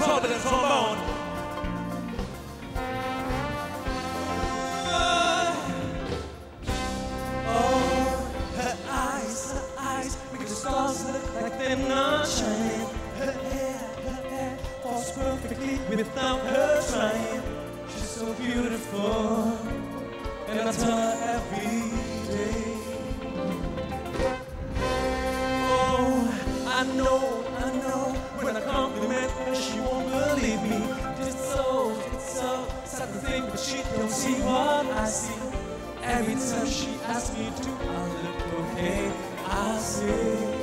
Her trombone. Oh, oh, her eyes, her eyes make the stars look like they're not shining. Her hair, her hair falls perfectly without her trying. She's so beautiful, and I tell her every day. Oh, I know, I know. When I compliment her, she won't believe me. It's so, it's so sad to think, but she don't see what I see. Every time she asks me, to, I look okay? I say.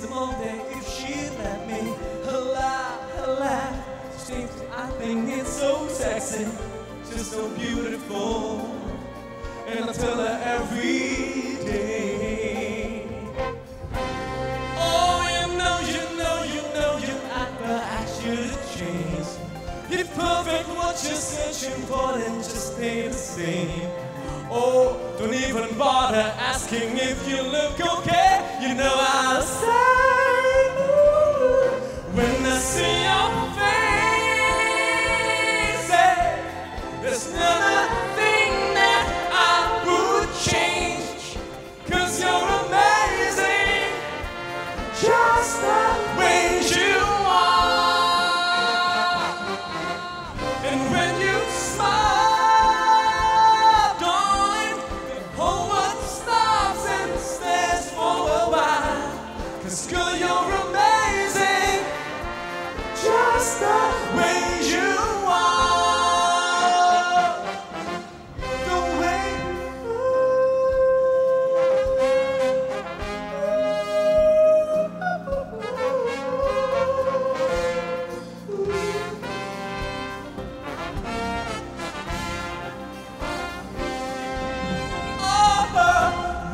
Day if she'd let me. Laugh, laugh, seems I think it's so sexy, just so beautiful. And I tell her every day. Oh, you know, you know, you know, you never ask you to change. You're perfect, what you're searching for, and just stay the same. Oh, don't even bother asking if you look okay. You know I'll say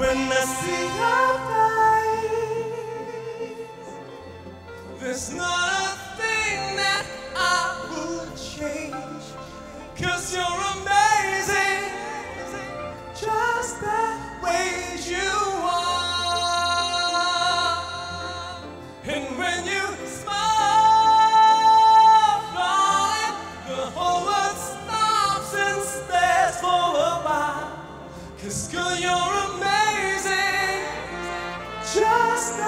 when I see your face, there's not a thing that I would change. Cause you're amazing, just the way you are. And when you smile, darling, the world stops and stares for a while. Cause girl, you're just